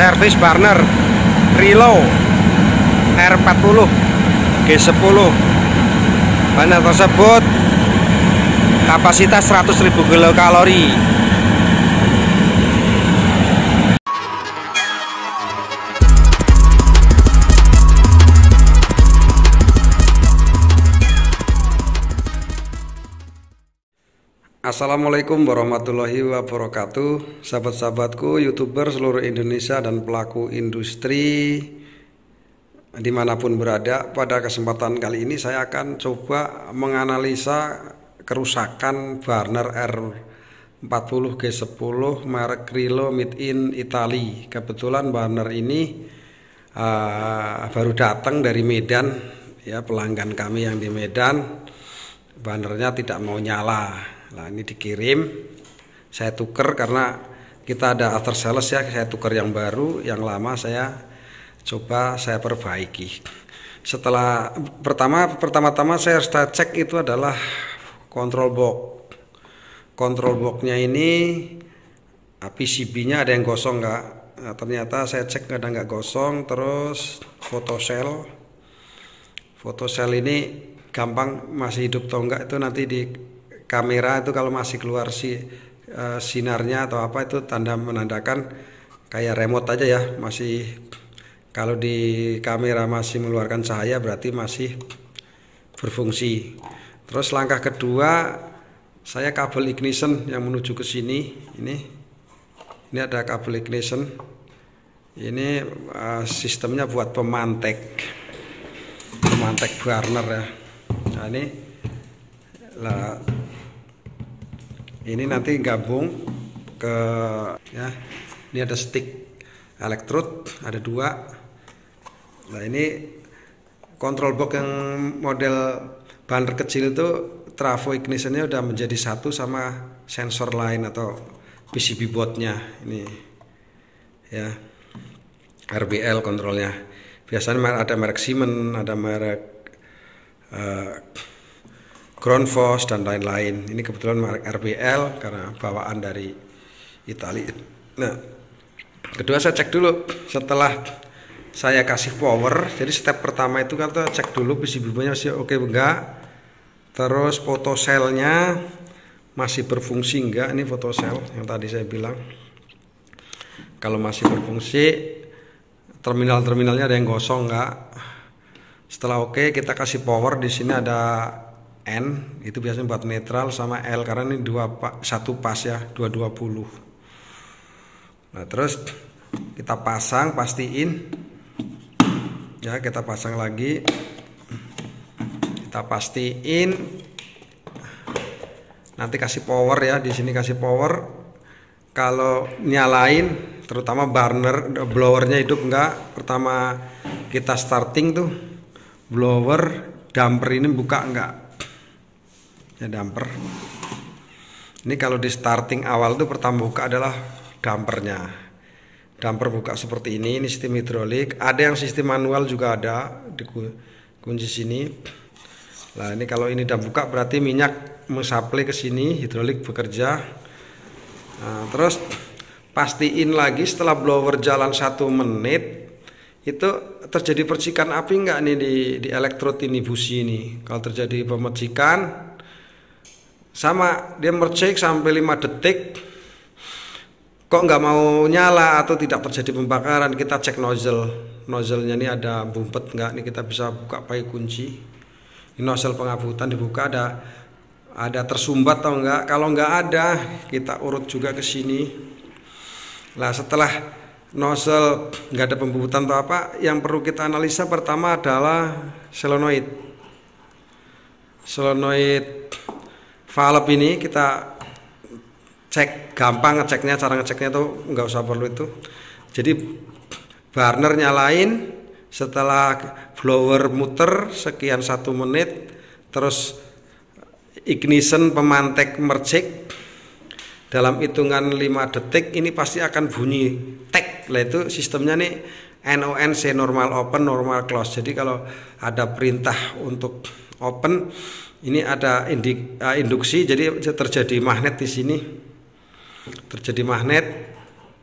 servis burner Rilo R40 G10. Burner tersebut kapasitas 100.000 kilokalori Assalamualaikum warahmatullahi wabarakatuh. Sahabat-sahabatku, youtuber seluruh Indonesia dan pelaku industri Di mana pun berada Pada kesempatan kali ini saya akan coba menganalisa kerusakan burner R40 G10 merek Rilo made in Italy. Kebetulan burner ini uh, baru datang dari Medan ya pelanggan kami yang di Medan. Bannernya tidak mau nyala Nah ini dikirim, saya tuker karena kita ada after sales ya, saya tuker yang baru, yang lama saya coba saya perbaiki. Setelah pertama pertama-tama saya harus cek itu adalah control box. Control boxnya ini PCB-nya ada yang gosong nggak? Nah, ternyata saya cek ada nggak gosong, terus foto cell, foto cell ini gampang masih hidup atau enggak itu nanti di kamera itu kalau masih keluar si uh, sinarnya atau apa itu tanda menandakan kayak remote aja ya. Masih kalau di kamera masih mengeluarkan cahaya berarti masih berfungsi. Terus langkah kedua saya kabel ignition yang menuju ke sini. Ini ini ada kabel ignition. Ini uh, sistemnya buat pemantek. Pemantek burner ya. Nah ini lah ini nanti gabung ke ya ini ada stick elektrod ada dua. Nah ini kontrol box yang model banner kecil itu trafo ignitionnya udah menjadi satu sama sensor lain atau PCB boardnya. Ini ya RBL kontrolnya biasanya ada merek Siemens ada merek uh, ground force dan lain-lain. Ini kebetulan merek RBL karena bawaan dari Italia. Nah, kedua saya cek dulu setelah saya kasih power. Jadi step pertama itu kan cek dulu PCB-nya masih oke enggak. Terus foto selnya masih berfungsi enggak? Ini foto sel yang tadi saya bilang. Kalau masih berfungsi, terminal-terminalnya ada yang gosong enggak? Setelah oke, okay, kita kasih power. Di sini ada N itu biasanya buat netral sama L karena ini dua satu pas ya 220 nah terus kita pasang pastiin. Ya kita pasang lagi. Kita pastiin. Nanti kasih power ya di sini kasih power. Kalau nyalain terutama burner blowernya hidup enggak pertama kita starting tuh blower damper ini buka enggak ya damper. Ini kalau di starting awal itu pertama buka adalah dampernya. Damper buka seperti ini ini sistem hidrolik. Ada yang sistem manual juga ada di kunci sini. Nah ini kalau ini udah buka berarti minyak mensuplai ke sini hidrolik bekerja. Nah, terus pastiin lagi setelah blower jalan satu menit itu terjadi percikan api enggak nih di, di elektrod ini busi ini? Kalau terjadi pemecikan sama dia mercek sampai 5 detik. Kok nggak mau nyala atau tidak terjadi pembakaran? Kita cek nozzle. Nozzle-nya ini ada bumpet nggak? Nih kita bisa buka pakai kunci. Ini nozzle pengabutan dibuka ada ada tersumbat atau enggak kalau nggak ada kita urut juga ke sini. Lah setelah nozzle nggak ada pembubutan atau apa yang perlu kita analisa pertama adalah solenoid solenoid valve ini kita cek gampang ngeceknya cara ngeceknya tuh nggak usah perlu itu. Jadi burner nyalain setelah blower muter sekian satu menit terus ignition pemantek mercek dalam hitungan 5 detik ini pasti akan bunyi tek. Lah itu sistemnya nih NONC normal open normal close. Jadi kalau ada perintah untuk open. Ini ada indik, uh, induksi jadi terjadi magnet di sini. Terjadi magnet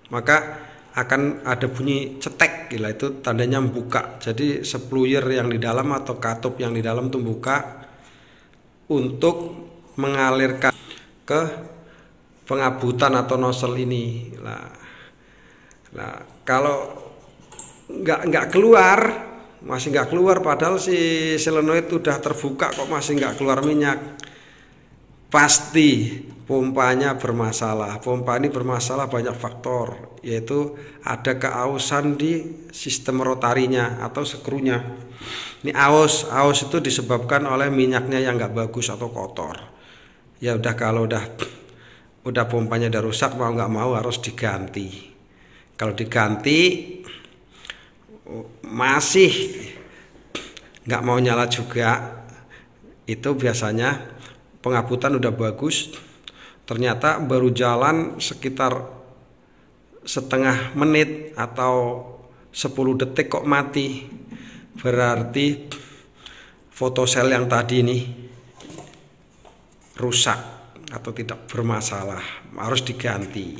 maka akan ada bunyi cetek gila itu tandanya buka jadi sepluyer yang di dalam atau katup yang di dalam tuh buka untuk mengalirkan ke pengabutan atau nozzle ini. Lah nah kalau nggak nggak keluar masih nggak keluar padahal si solenoid udah terbuka kok masih nggak keluar minyak. Pasti pompanya bermasalah. Pompa ini bermasalah banyak faktor yaitu ada keausan di sistem rotarinya atau skrunya ini aus aus itu disebabkan oleh minyaknya yang nggak bagus atau kotor. Ya udah kalau udah udah pompanya udah rusak mau nggak mau harus diganti. Kalau diganti masih nggak mau nyala juga. Itu biasanya pengabutan udah bagus. Ternyata baru jalan sekitar setengah menit atau 10 detik kok mati. Berarti fotosel yang tadi ini rusak atau tidak bermasalah. Harus diganti.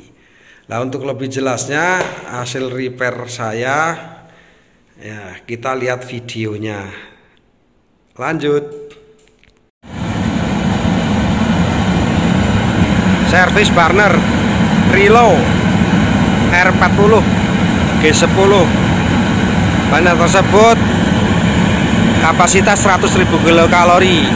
Nah untuk lebih jelasnya hasil repair saya Ya, kita lihat videonya. Lanjut. Service burner Rilo R40 G10 Bahan tersebut kapasitas 100.000 kilokalori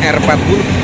R40